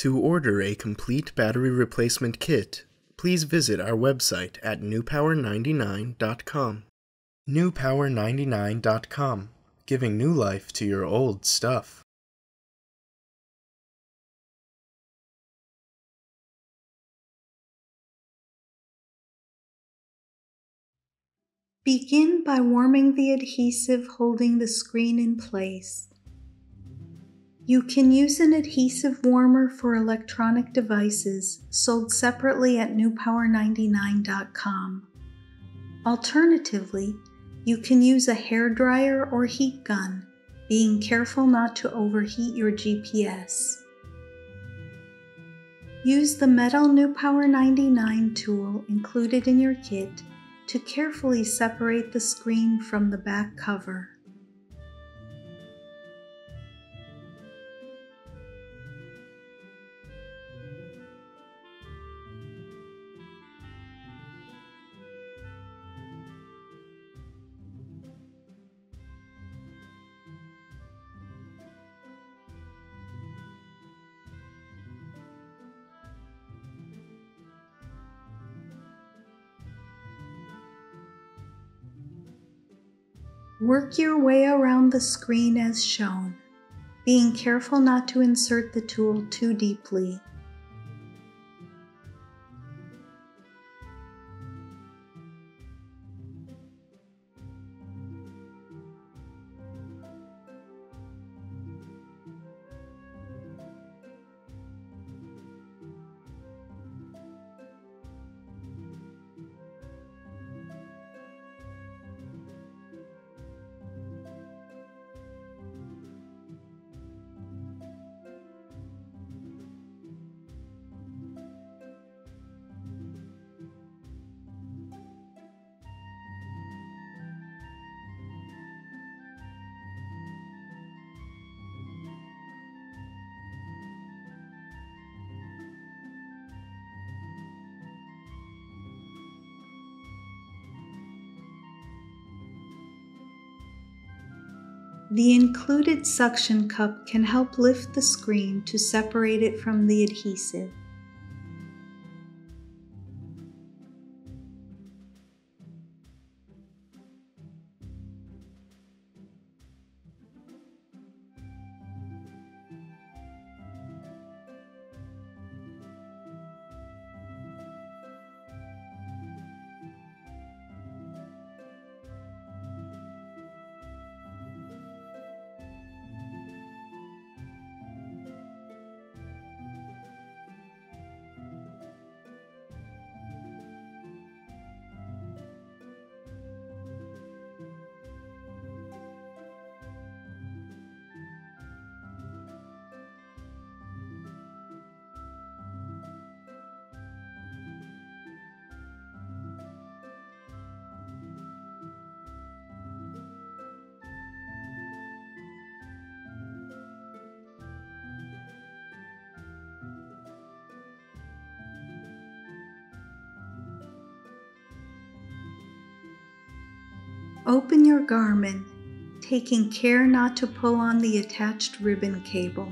To order a complete battery replacement kit, please visit our website at newpower99.com. Newpower99.com, giving new life to your old stuff. Begin by warming the adhesive holding the screen in place. You can use an adhesive warmer for electronic devices sold separately at newpower99.com. Alternatively, you can use a hair dryer or heat gun, being careful not to overheat your GPS. Use the metal New Power 99 tool included in your kit to carefully separate the screen from the back cover. Work your way around the screen as shown, being careful not to insert the tool too deeply. The included suction cup can help lift the screen to separate it from the adhesive. Open your Garmin, taking care not to pull on the attached ribbon cable.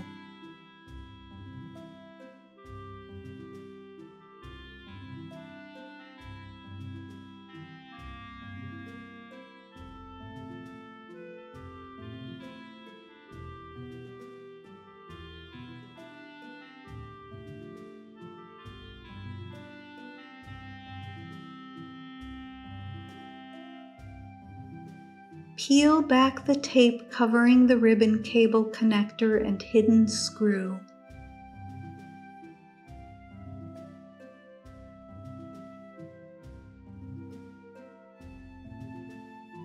Peel back the tape covering the ribbon cable connector and hidden screw.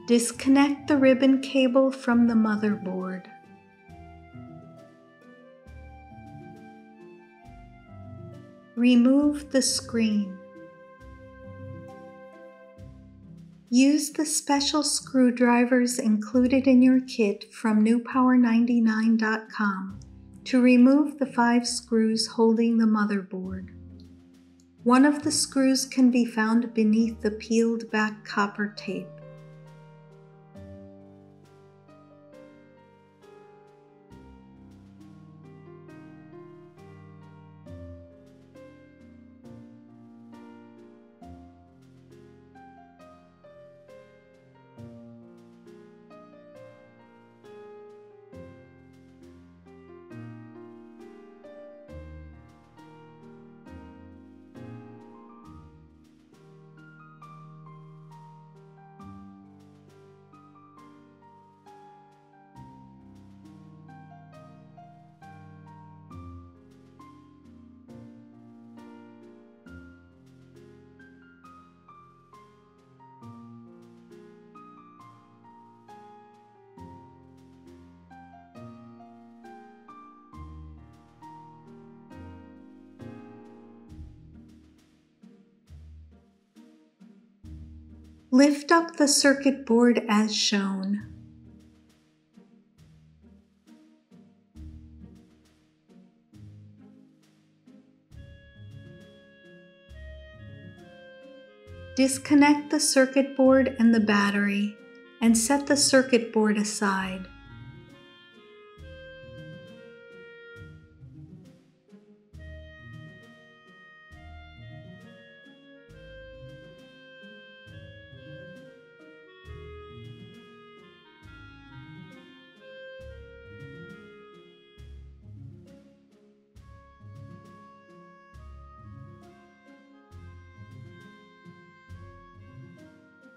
Disconnect the ribbon cable from the motherboard. Remove the screen. Use the special screwdrivers included in your kit from newpower99.com to remove the five screws holding the motherboard. One of the screws can be found beneath the peeled back copper tape. Lift up the circuit board as shown. Disconnect the circuit board and the battery and set the circuit board aside.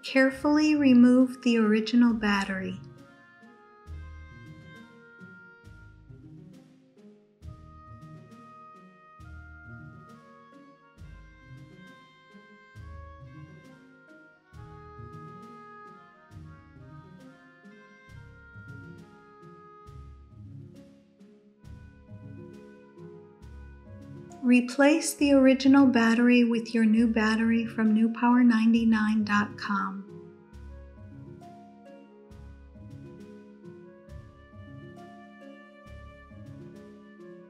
Carefully remove the original battery. Replace the original battery with your new battery from newpower99.com.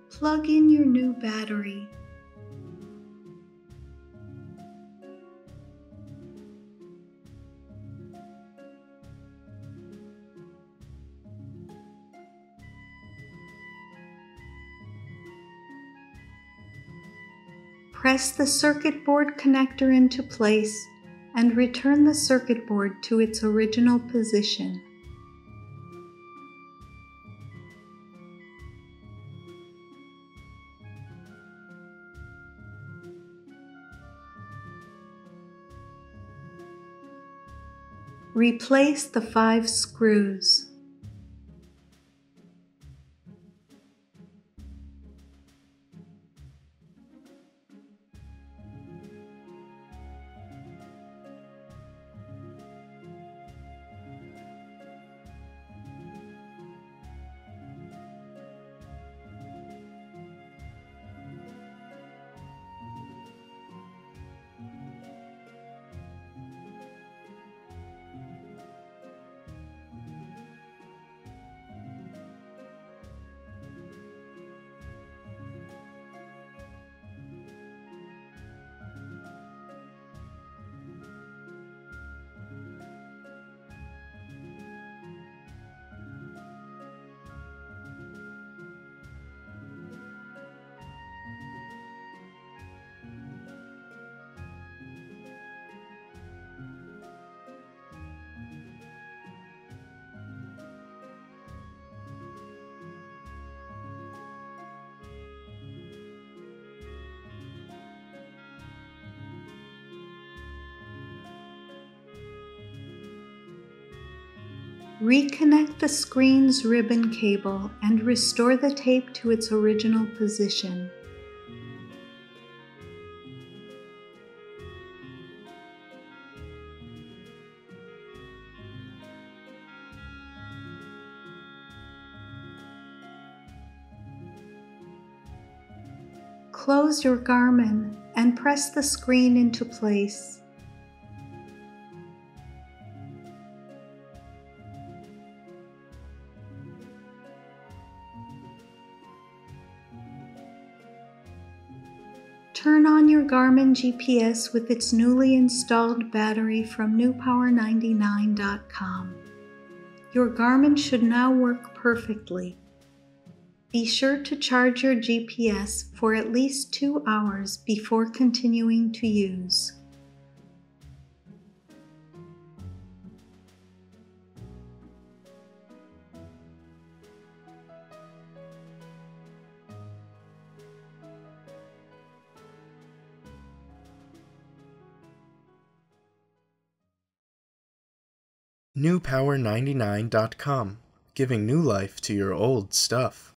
Plug in your new battery. Press the circuit board connector into place and return the circuit board to its original position. Replace the five screws. Reconnect the screen's ribbon cable and restore the tape to its original position. Close your Garmin and press the screen into place. Garmin GPS with its newly installed battery from newpower99.com. Your Garmin should now work perfectly. Be sure to charge your GPS for at least two hours before continuing to use. newpower99.com, giving new life to your old stuff.